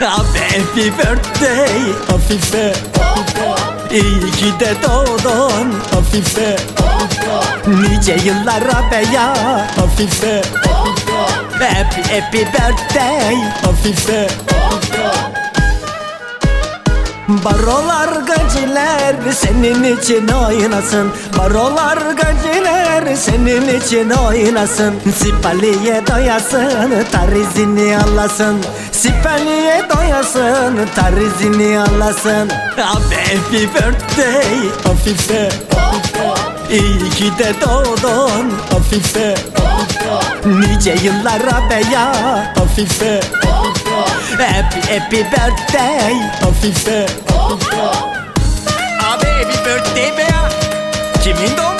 Happy birthday Afife İyi ki de doğdun Afife Nice yıllara be ya Afife Happy happy birthday Afife Barolar gaciler senin için oynasın. Barolar gaciler senin için oynasın. Sipaliye doyasın tarizini alasın Sipaliye doyasın tarizini alasın Abi happy birthday Afife. İyi ki de doğdun Afife. Nice yıllara be ya Afife. Happy happy birthday Afife. Abi happy birthday be ya Kimin doğum